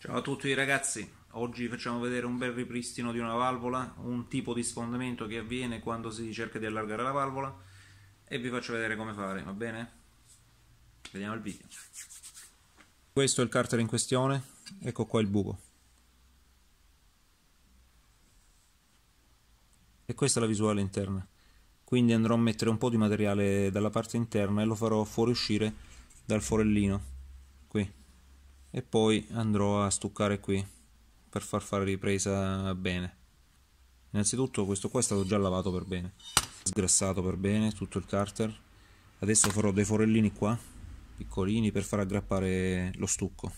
Ciao a tutti ragazzi, oggi facciamo vedere un bel ripristino di una valvola, un tipo di sfondamento che avviene quando si cerca di allargare la valvola e vi faccio vedere come fare, va bene? Vediamo il video. Questo è il carter in questione, ecco qua il buco. E questa è la visuale interna. Quindi andrò a mettere un po' di materiale dalla parte interna e lo farò fuoriuscire dal forellino, qui e poi andrò a stuccare qui per far fare ripresa bene. Innanzitutto questo qua è stato già lavato per bene sgrassato per bene tutto il carter. Adesso farò dei forellini qua piccolini per far aggrappare lo stucco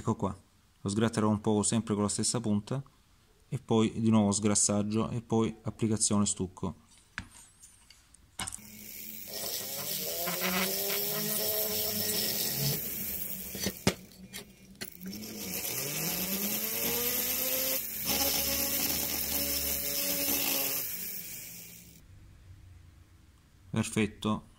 ecco qua. Lo sgratterò un po' sempre con la stessa punta e poi di nuovo sgrassaggio e poi applicazione stucco. Perfetto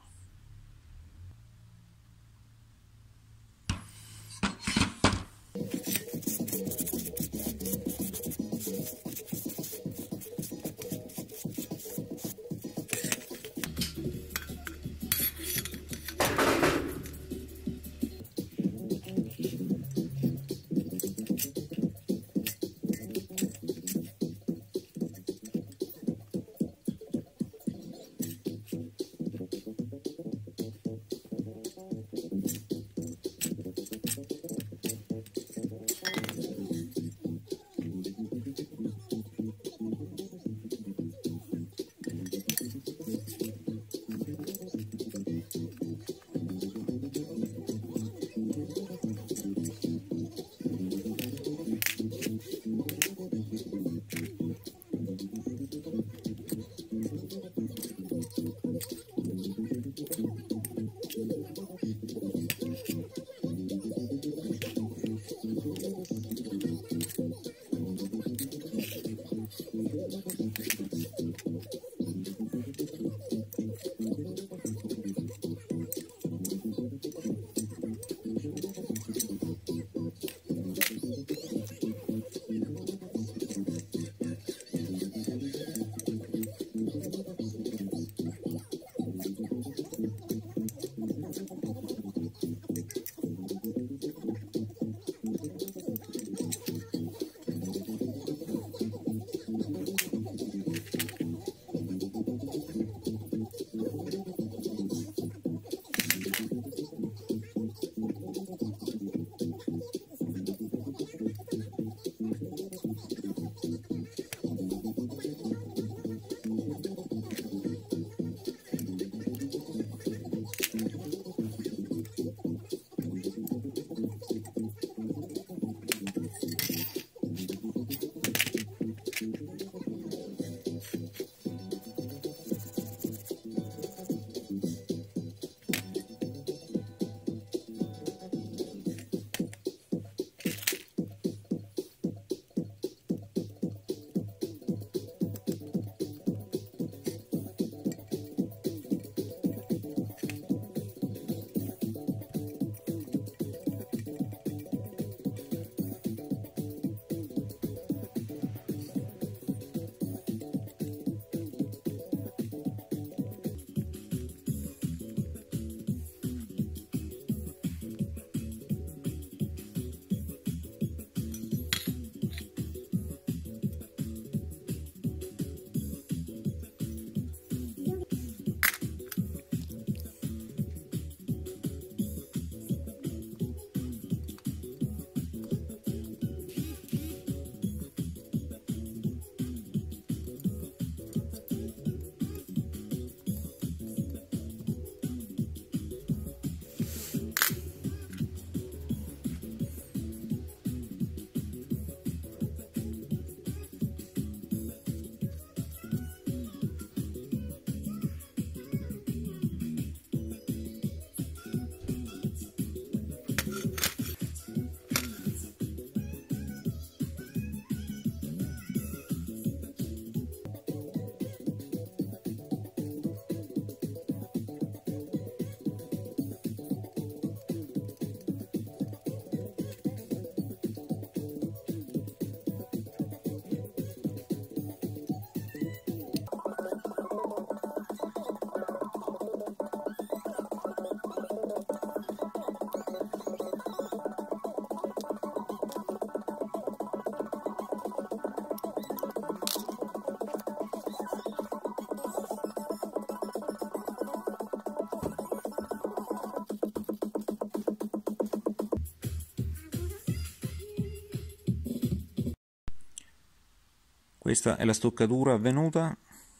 questa è la stoccatura avvenuta.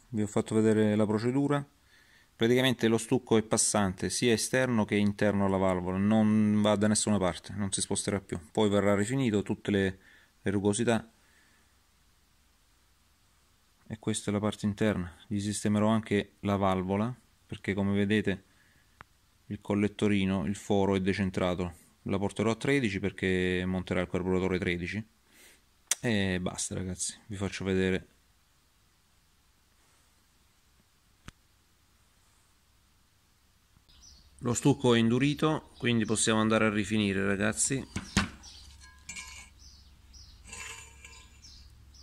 Vi ho fatto vedere la procedura. Praticamente lo stucco è passante sia esterno che interno alla valvola. Non va da nessuna parte non si sposterà più. Poi verrà rifinito tutte le, le rugosità. E questa è la parte interna. Gli sistemerò anche la valvola perché come vedete il collettorino il foro è decentrato. La porterò a 13 perché monterà il carburatore 13 e basta ragazzi vi faccio vedere. Lo stucco è indurito quindi possiamo andare a rifinire ragazzi.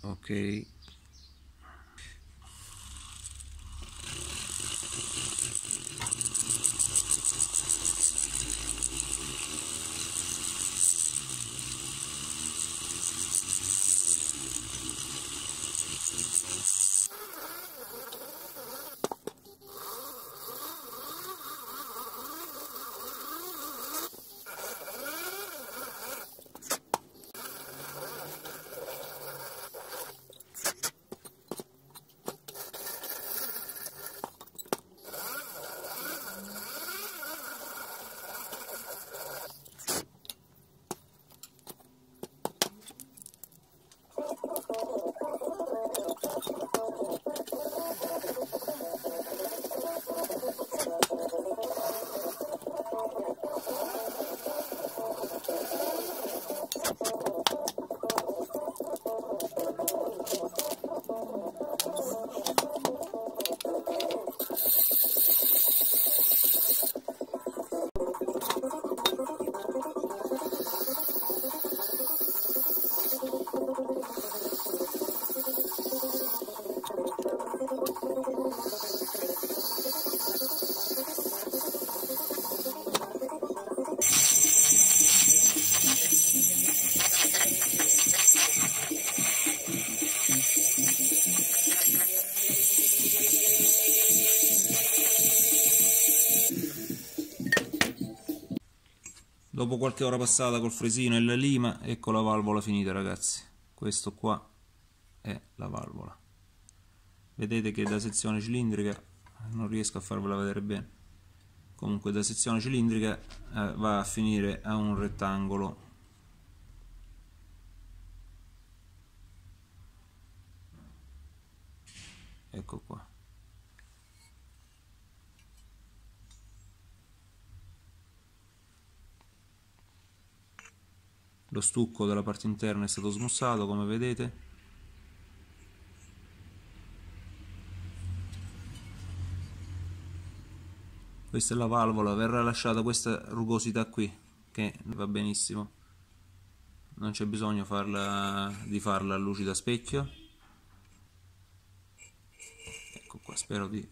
Ok dopo qualche ora passata col fresino e la lima ecco la valvola finita ragazzi. Questo qua è la valvola. Vedete che da sezione cilindrica non riesco a farvela vedere bene comunque da sezione cilindrica eh, va a finire a un rettangolo. Ecco qua lo stucco della parte interna è stato smussato come vedete. Questa è la valvola verrà lasciata questa rugosità qui che va benissimo. Non c'è bisogno farla, di farla a luci da specchio. Ecco qua spero di,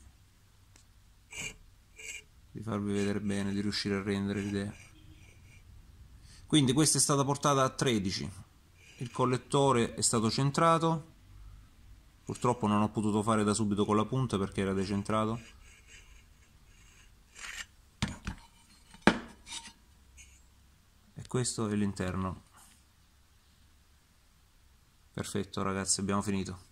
di farvi vedere bene di riuscire a rendere l'idea quindi questa è stata portata a 13 il collettore è stato centrato. Purtroppo non ho potuto fare da subito con la punta perché era decentrato. E questo è l'interno. Perfetto ragazzi abbiamo finito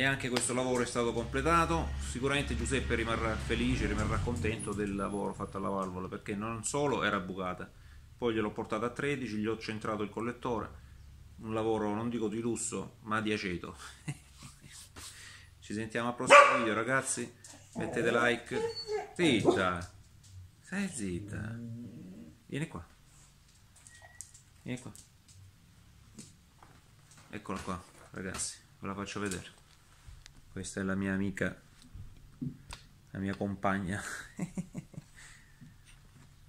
e anche questo lavoro è stato completato. Sicuramente Giuseppe rimarrà felice rimarrà contento del lavoro fatto alla valvola perché non solo era bucata poi gliel'ho portata a 13 gli ho centrato il collettore. Un lavoro non dico di lusso ma di aceto. Ci sentiamo al prossimo video ragazzi. Mettete like. Zitta. Stai zitta. Vieni qua. Vieni qua. Eccola qua ragazzi. Ve la faccio vedere questa è la mia amica la mia compagna.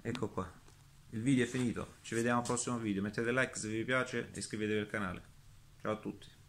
Ecco qua. Il video è finito. Ci vediamo al prossimo video. Mettete like se vi piace e iscrivetevi al canale. Ciao a tutti